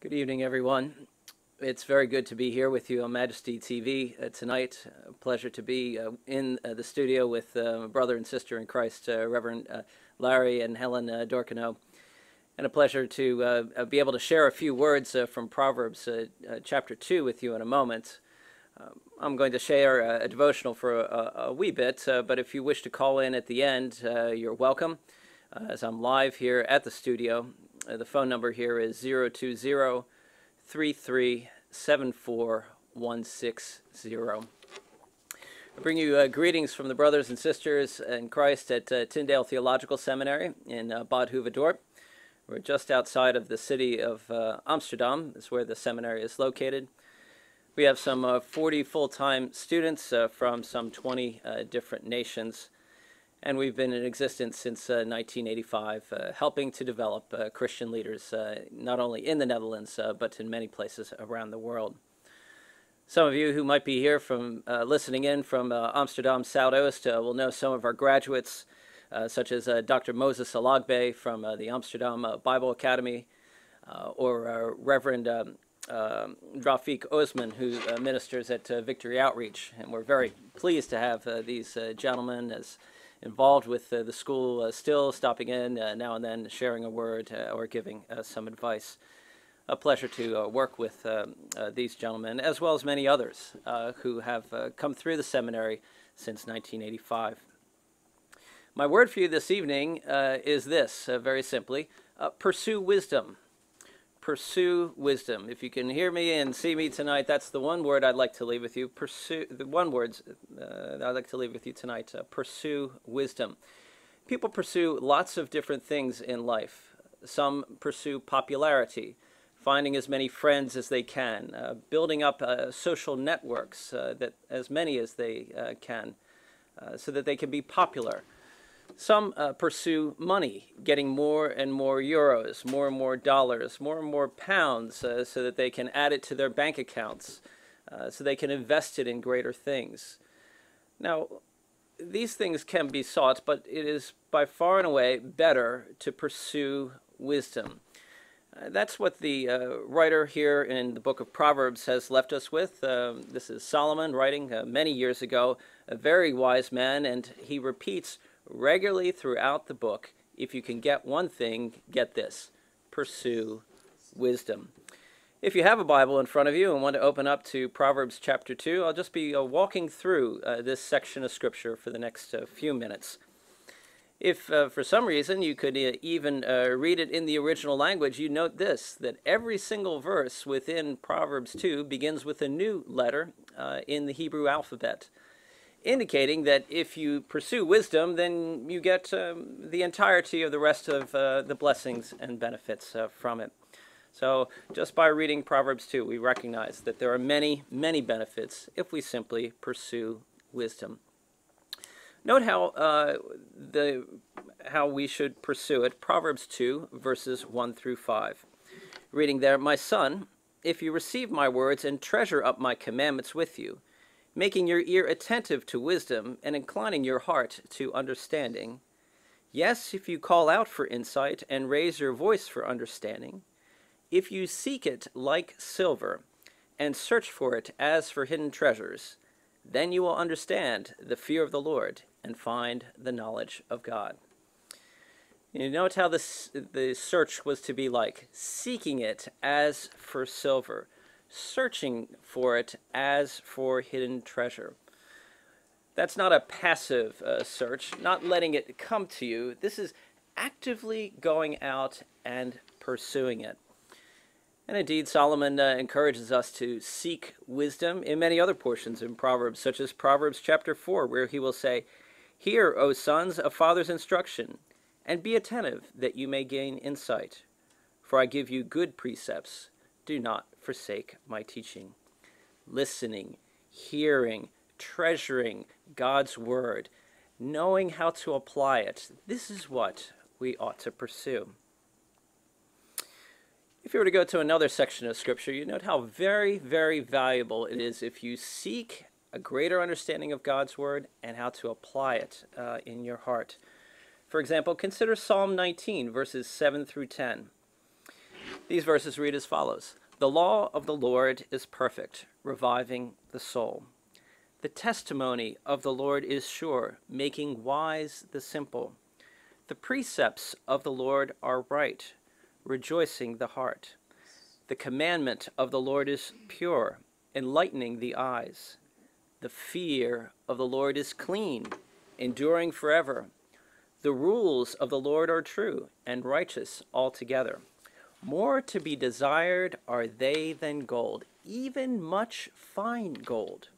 Good evening, everyone. It's very good to be here with you on Majesty TV uh, tonight. A pleasure to be uh, in uh, the studio with uh, brother and sister in Christ, uh, Reverend uh, Larry and Helen uh, Dorcano. And a pleasure to be able to share a few words from Proverbs chapter 2 with you in a moment. Um, I'm going to share a, a devotional for a, a wee bit, but if you wish to call in at the end, you're welcome. as I'm live here at the studio, the phone number here is 020 3374 160. I bring you uh, greetings from the brothers and sisters in Christ at uh, Tyndale Theological Seminary in uh, Bad. We're just outside of the city of uh, Amsterdam, is where the seminary is located. We have some uh, 40 full-time students uh, from some 20 different nations and we've been in existence since uh, 1985, uh, helping to develop uh, Christian leaders uh, not only in the Netherlands uh, but in many places around the world. Some of you who might be here from uh, listening in from Amsterdam Zuidoost will know some of our graduates, such as Dr. Moses Alagbe from the Amsterdam Bible Academy, or Reverend um, um, Rafik Osman, who ministers at Victory Outreach, and we're very pleased to have these gentlemen as involved with uh, the school uh, still stopping in uh, now and then, sharing a word or giving some advice. A pleasure to work with um, these gentlemen, as well as many others who have come through the seminary since 1985. My word for you this evening is this, very simply pursue wisdom pursue wisdom. If you can hear me and see me tonight, that's the one word I'd like to leave with you. Pursue the one words uh, I'd like to leave with you tonight. Uh, pursue wisdom. People pursue lots of different things in life. Some pursue popularity, finding as many friends as they can, uh, building up uh, social networks uh, that as many as they uh, can, so that they can be popular. Some uh, pursue money, getting more and more euros, more and more dollars, more and more pounds uh, so that they can add it to their bank accounts, uh, so they can invest it in greater things. Now, these things can be sought, but it is by far and away better to pursue wisdom. Uh, that's what the uh, writer here in the book of Proverbs has left us with. Um, this is Solomon writing uh, many years ago, a very wise man, and he repeats regularly throughout the book. If you can get one thing, get this pursue wisdom. If you have a Bible in front of you and want to open up to Proverbs chapter 2, I'll just be uh, walking through uh, this section of Scripture for the next uh, few minutes. If uh, for some reason you could uh, even uh, read it in the original language, you note this that every single verse within Proverbs 2 begins with a new letter in the Hebrew alphabet indicating that if you pursue wisdom, then you get um, the entirety of the rest of uh, the blessings and benefits uh, from it. So, just by reading Proverbs 2, we recognize that there are many, many benefits if we simply pursue wisdom. Note how uh, the how we should pursue it. Proverbs 2, verses 1 through 5. Reading there, My son, if you receive my words and treasure up my commandments with you, making your ear attentive to wisdom and inclining your heart to understanding. Yes, if you call out for insight and raise your voice for understanding, if you seek it like silver and search for it as for hidden treasures, then you will understand the fear of the Lord and find the knowledge of God. You note how this, the search was to be like seeking it as for silver searching for it as for hidden treasure. That's not a passive uh, search, not letting it come to you. This is actively going out and pursuing it. And indeed, Solomon uh, encourages us to seek wisdom in many other portions in Proverbs, such as Proverbs chapter 4, where he will say, Hear, O sons, a father's instruction, and be attentive that you may gain insight. For I give you good precepts. Do not forsake my teaching. Listening, hearing, treasuring God's word, knowing how to apply it, this is what we ought to pursue. If you were to go to another section of Scripture, you note how very, very valuable it is if you seek a greater understanding of God's Word and how to apply it uh, in your heart. For example, consider Psalm 19, verses 7 through 10. These verses read as follows The law of the Lord is perfect, reviving the soul. The testimony of the Lord is sure, making wise the simple. The precepts of the Lord are right, rejoicing the heart. The commandment of the Lord is pure, enlightening the eyes. The fear of the Lord is clean, enduring forever. The rules of the Lord are true and righteous altogether. More to be desired are they than gold, even much fine gold.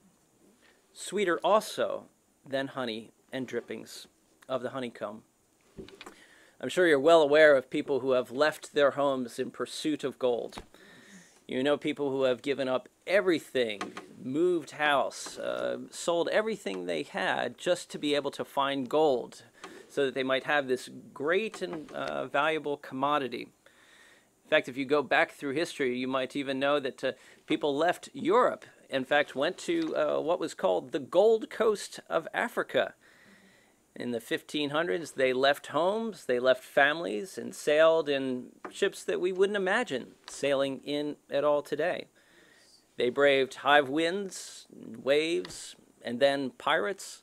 Sweeter also than honey and drippings of the honeycomb. I'm sure you're well aware of people who have left their homes in pursuit of gold. You know people who have given up everything, moved house, uh, sold everything they had just to be able to find gold so that they might have this great and uh, valuable commodity. In fact, if you go back through history, you might even know that uh, people left Europe, in fact, went to uh, what was called the Gold Coast of Africa. In the 1500s, they left homes, they left families, and sailed in ships that we wouldn't imagine sailing in at all today. They braved high winds, waves, and then pirates.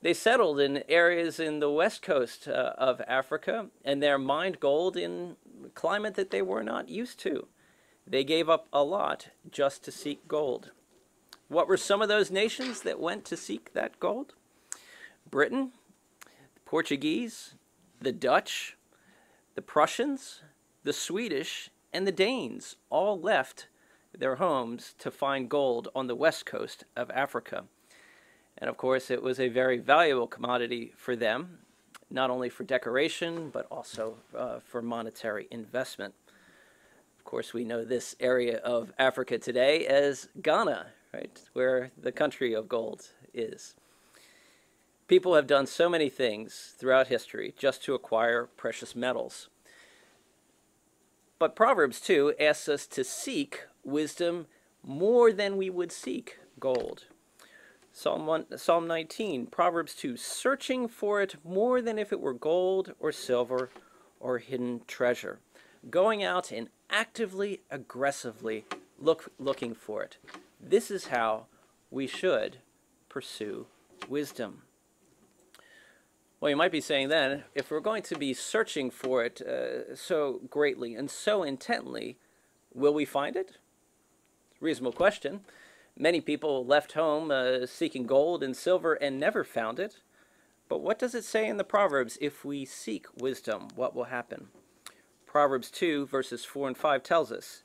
They settled in areas in the west coast uh, of Africa, and they mined gold in climate that they were not used to. They gave up a lot just to seek gold. What were some of those nations that went to seek that gold? Britain, the Portuguese, the Dutch, the Prussians, the Swedish, and the Danes all left their homes to find gold on the west coast of Africa. And of course, it was a very valuable commodity for them, not only for decoration, but also uh, for monetary investment. Of course, we know this area of Africa today as Ghana, right, where the country of gold is. People have done so many things throughout history just to acquire precious metals. But Proverbs 2 asks us to seek wisdom more than we would seek gold. Psalm, 1, Psalm 19, Proverbs 2, searching for it more than if it were gold or silver or hidden treasure. Going out and actively, aggressively look, looking for it. This is how we should pursue wisdom. Well, you might be saying then, if we're going to be searching for it uh, so greatly and so intently, will we find it? Reasonable question. Many people left home uh, seeking gold and silver and never found it. But what does it say in the Proverbs? If we seek wisdom, what will happen? Proverbs 2, verses 4 and 5 tells us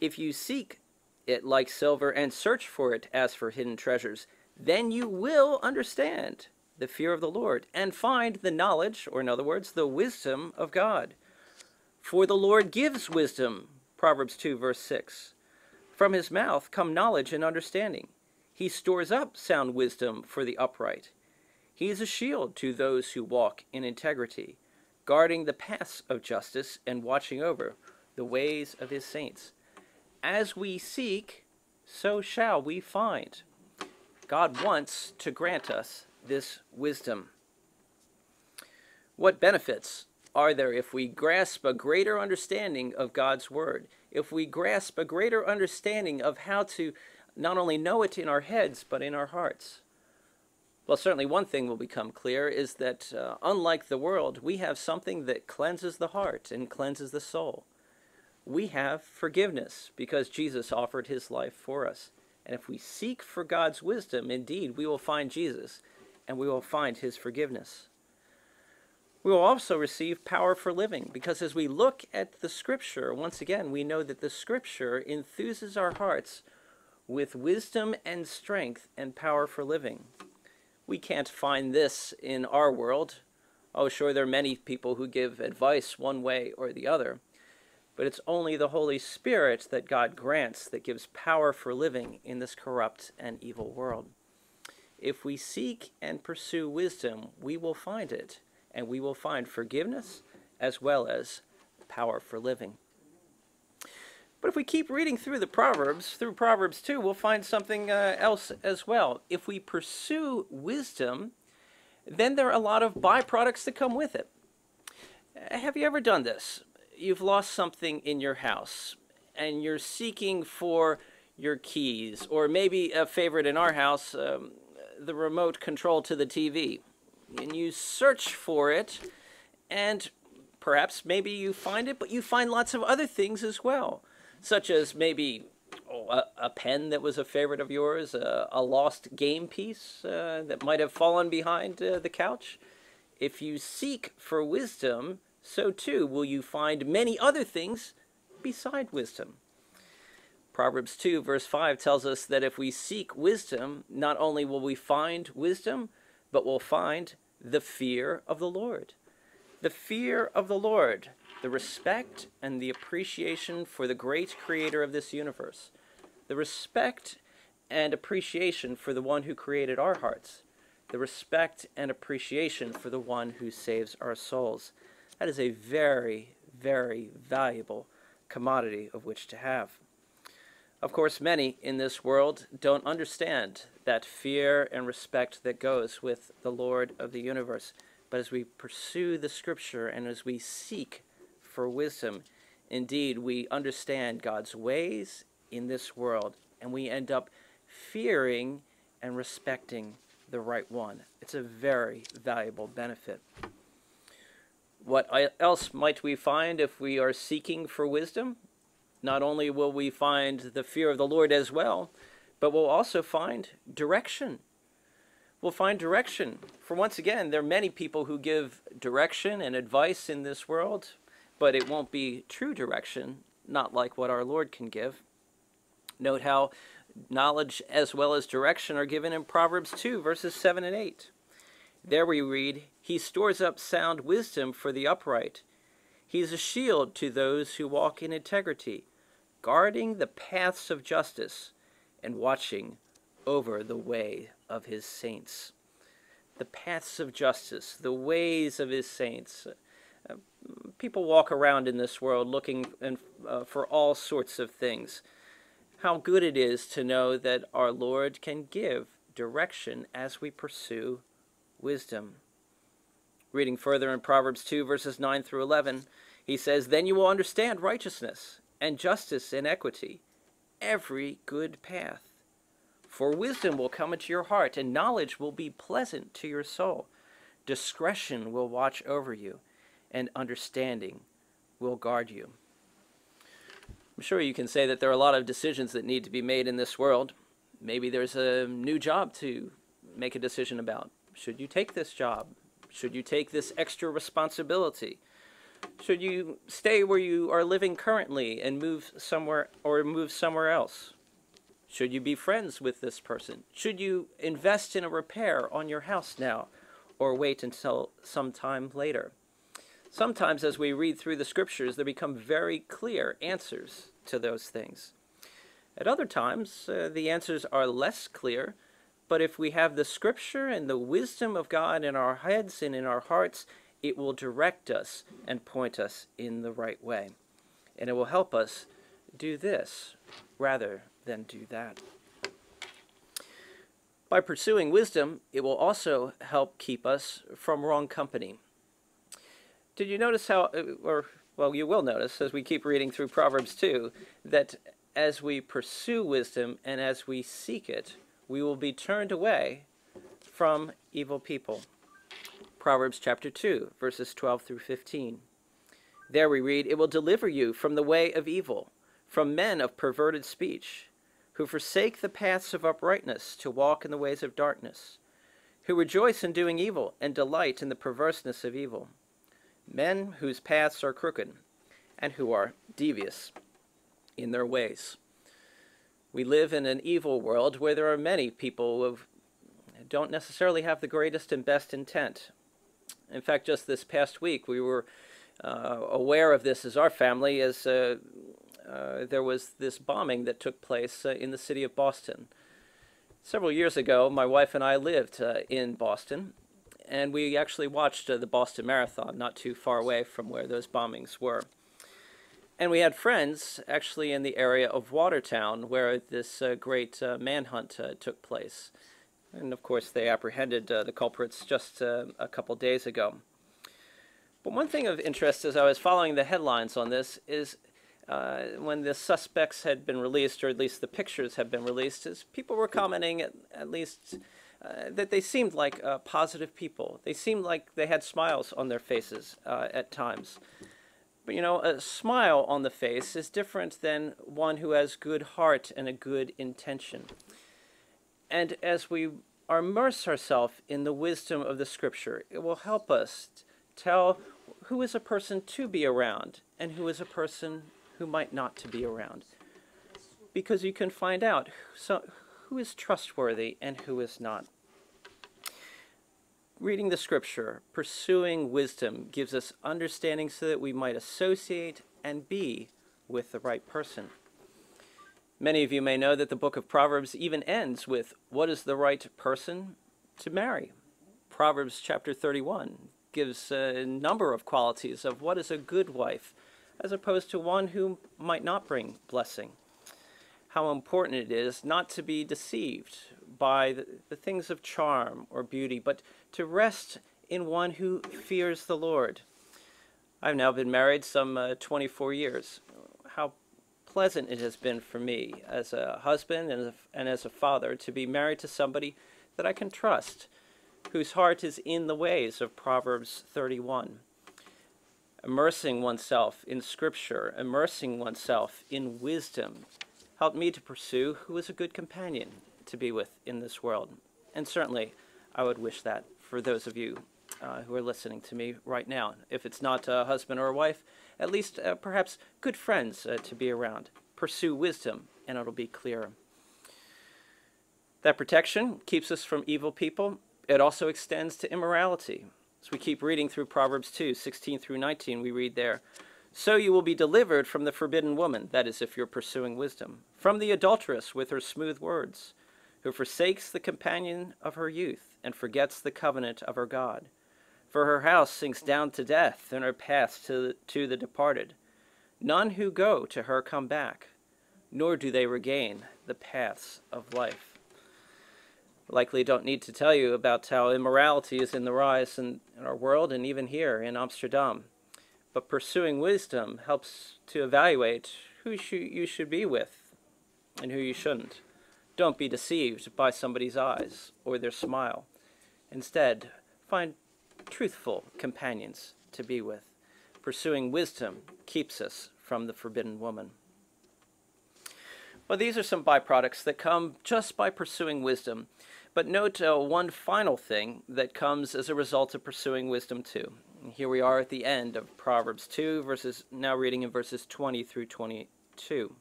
If you seek it like silver and search for it as for hidden treasures, then you will understand the fear of the Lord, and find the knowledge, or in other words, the wisdom of God. For the Lord gives wisdom, Proverbs 2, verse 6. From his mouth come knowledge and understanding. He stores up sound wisdom for the upright. He is a shield to those who walk in integrity, guarding the paths of justice and watching over the ways of his saints. As we seek, so shall we find. God wants to grant us this wisdom. What benefits are there if we grasp a greater understanding of God's Word? If we grasp a greater understanding of how to not only know it in our heads, but in our hearts? Well, certainly one thing will become clear is that uh, unlike the world, we have something that cleanses the heart and cleanses the soul. We have forgiveness because Jesus offered his life for us. And if we seek for God's wisdom, indeed, we will find Jesus and we will find his forgiveness. We will also receive power for living because as we look at the scripture, once again, we know that the scripture enthuses our hearts with wisdom and strength and power for living. We can't find this in our world. Oh, sure, there are many people who give advice one way or the other, but it's only the Holy Spirit that God grants that gives power for living in this corrupt and evil world. If we seek and pursue wisdom, we will find it, and we will find forgiveness as well as power for living. But if we keep reading through the Proverbs, through Proverbs 2, we'll find something uh, else as well. If we pursue wisdom, then there are a lot of byproducts that come with it. Have you ever done this? you've lost something in your house and you're seeking for your keys, or maybe a favorite in our house, um, the remote control to the TV. And you search for it, and perhaps maybe you find it, but you find lots of other things as well, such as maybe oh, a, a, pen that was a favorite of yours, a, a lost game piece uh, that might have fallen behind uh, the couch. If you seek for wisdom, so too will you find many other things beside wisdom. Proverbs 2, verse 5 tells us that if we seek wisdom, not only will we find wisdom, but we'll find the fear of the Lord. The fear of the Lord, the respect and the appreciation for the great creator of this universe, the respect and appreciation for the one who created our hearts, the respect and appreciation for the one who saves our souls. That is a very, very valuable commodity of which to have. Of course, many in this world don't understand that fear and respect that goes with the Lord of the universe. But as we pursue the scripture and as we seek for wisdom, indeed we understand God's ways in this world and we end up fearing and respecting the right one. It's a very valuable benefit. What else might we find if we are seeking for wisdom? Not only will we find the fear of the Lord as well, but we'll also find direction. We'll find direction. For once again, there are many people who give direction and advice in this world, but it won't be true direction, not like what our Lord can give. Note how knowledge as well as direction are given in Proverbs 2, verses 7 and 8. There we read, He stores up sound wisdom for the upright. He is a shield to those who walk in integrity, guarding the paths of justice and watching over the way of his saints. The paths of justice, the ways of his saints. Uh, people walk around in this world looking and, uh, for all sorts of things. How good it is to know that our Lord can give direction as we pursue wisdom. Reading further in Proverbs 2, verses 9 through 11, he says, Then you will understand righteousness and justice and equity, every good path. For wisdom will come into your heart, and knowledge will be pleasant to your soul. Discretion will watch over you, and understanding will guard you. I'm sure you can say that there are a lot of decisions that need to be made in this world. Maybe there's a new job to make a decision about. Should you take this job? Should you take this extra responsibility? Should you stay where you are living currently and move somewhere or move somewhere else? Should you be friends with this person? Should you invest in a repair on your house now or wait until some time later? Sometimes as we read through the scriptures, there become very clear answers to those things. At other times, uh, the answers are less clear but if we have the scripture and the wisdom of God in our heads and in our hearts, it will direct us and point us in the right way. And it will help us do this rather than do that. By pursuing wisdom, it will also help keep us from wrong company. Did you notice how, uh, or, well, you will notice as we keep reading through Proverbs 2, that as we pursue wisdom and as we seek it, we will be turned away from evil people. Proverbs chapter 2, verses 12 through 15. There we read, It will deliver you from the way of evil, from men of perverted speech, who forsake the paths of uprightness to walk in the ways of darkness, who rejoice in doing evil and delight in the perverseness of evil, men whose paths are crooked, and who are devious in their ways. We live in an evil world where there are many people who don't necessarily have the greatest and best intent. In fact, just this past week, we were uh, aware of this as our family as uh, uh, there was this bombing that took place uh, in the city of Boston. Several years ago, my wife and I lived uh, in Boston, and we actually watched uh, the Boston Marathon not too far away from where those bombings were. And we had friends actually in the area of Watertown where this great manhunt took place. And of course, they apprehended uh, the culprits just uh, a couple days ago. But one thing of interest as I was following the headlines on this is uh, when the suspects had been released, or at least the pictures had been released, is people were commenting at, at least uh, that they seemed like uh, positive people. They seemed like they had smiles on their faces uh, at times. But you know, a smile on the face is different than one who has good heart and a good intention. And as we immerse ourselves in the wisdom of the Scripture, it will help us tell who is a person to be around and who is a person who might not to be around. Because you can find out who is trustworthy and who is not. Reading the scripture, pursuing wisdom, gives us understanding so that we might associate and be with the right person. Many of you may know that the book of Proverbs even ends with what is the right person to marry. Proverbs chapter 31 gives a number of qualities of what is a good wife, as opposed to one who might not bring blessing. How important it is not to be deceived by the, the things of charm or beauty, but to rest in one who fears the Lord. I've now been married some uh, 24 years. How pleasant it has been for me as a husband and as a, and as a father to be married to somebody that I can trust, whose heart is in the ways of Proverbs 31. Immersing oneself in Scripture, immersing oneself in wisdom, helped me to pursue who is a good companion to be with in this world. And certainly, I would wish that for those of you uh, who are listening to me right now. If it's not a husband or a wife, at least uh, perhaps good friends uh, to be around. Pursue wisdom, and it'll be clearer. That protection keeps us from evil people. It also extends to immorality. As we keep reading through Proverbs 2 16 through 19, we read there, So you will be delivered from the forbidden woman, that is, if you're pursuing wisdom, from the adulteress with her smooth words, who forsakes the companion of her youth and forgets the covenant of her God. For her house sinks down to death, and her paths to, to the departed. None who go to her come back, nor do they regain the paths of life. Likely don't need to tell you about how immorality is in the rise in, in our world and even here in Amsterdam. But pursuing wisdom helps to evaluate who sh you should be with and who you shouldn't. Don't be deceived by somebody's eyes or their smile. Instead, find truthful companions to be with. Pursuing wisdom keeps us from the forbidden woman. Well, these are some byproducts that come just by pursuing wisdom. But note uh, one final thing that comes as a result of pursuing wisdom too. And here we are at the end of Proverbs 2, verses now reading in verses 20 through 22.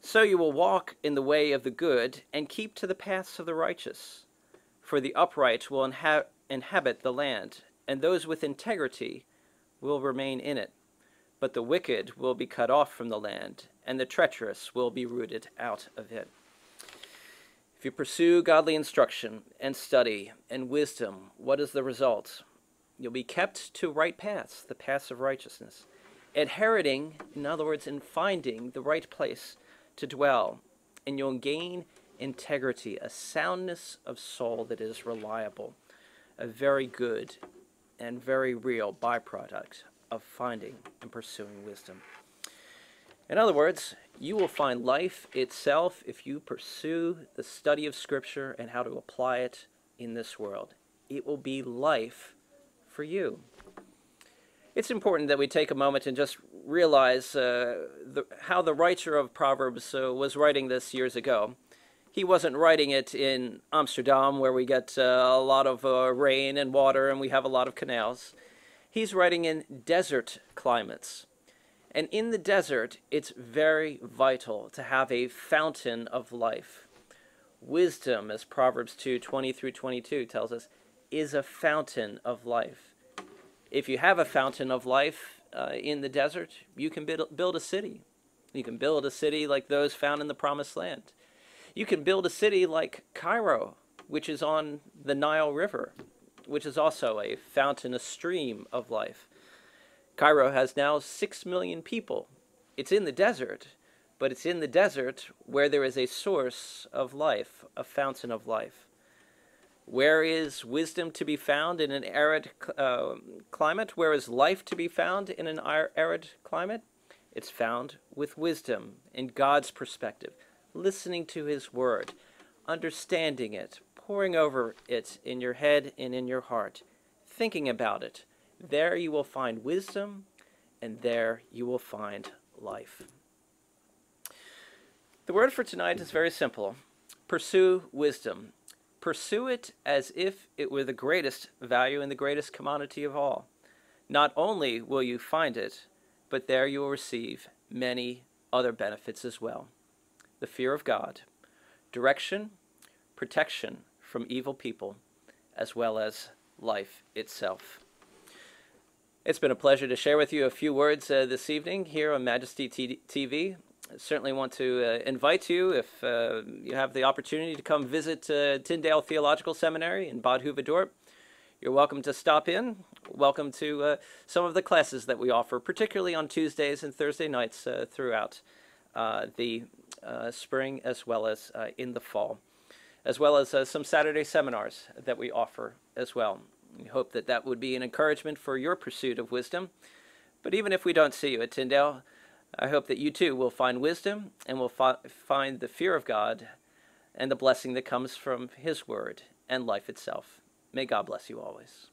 So you will walk in the way of the good and keep to the paths of the righteous. For the upright will inha inhabit the land, and those with integrity will remain in it. But the wicked will be cut off from the land, and the treacherous will be rooted out of it. If you pursue godly instruction and study and wisdom, what is the result? You'll be kept to right paths, the paths of righteousness, inheriting, in other words, in finding the right place to dwell, and you'll gain integrity, a soundness of soul that is reliable, a very good and very real byproduct of finding and pursuing wisdom. In other words, you will find life itself if you pursue the study of Scripture and how to apply it in this world. It will be life for you. It's important that we take a moment and just realize uh, the, how the writer of Proverbs uh, was writing this years ago he wasn't writing it in Amsterdam, where we get uh, a lot of uh, rain and water and we have a lot of canals. He's writing in desert climates. And in the desert, it's very vital to have a fountain of life. Wisdom, as Proverbs 2 20 through 22 tells us, is a fountain of life. If you have a fountain of life uh, in the desert, you can build, build a city. You can build a city like those found in the Promised Land. You can build a city like Cairo, which is on the Nile River, which is also a fountain, a stream of life. Cairo has now six million people. It's in the desert, but it's in the desert where there is a source of life, a fountain of life. Where is wisdom to be found in an arid uh, climate? Where is life to be found in an arid climate? It's found with wisdom in God's perspective, listening to His Word, understanding it, poring over it in your head and in your heart, thinking about it. There you will find wisdom, and there you will find life. The word for tonight is very simple pursue wisdom. Pursue it as if it were the greatest value and the greatest commodity of all. Not only will you find it, but there you will receive many other benefits as well the fear of God, direction, protection from evil people, as well as life itself. It's been a pleasure to share with you a few words uh, this evening here on Majesty T- TV certainly want to uh, invite you if uh, you have the opportunity to come visit uh, Tyndale Theological Seminary in Bad. You're welcome to stop in. Welcome to uh, some of the classes that we offer, particularly on Tuesdays and Thursday nights uh, throughout the Uh, spring as well as uh, in the fall, as well as uh, some Saturday seminars that we offer as well. We hope that that would be an encouragement for your pursuit of wisdom. But even if we don't see you at Tyndale, I hope that you too will find wisdom and will fi- find the fear of God and the blessing that comes from His Word and life itself. May God bless you always.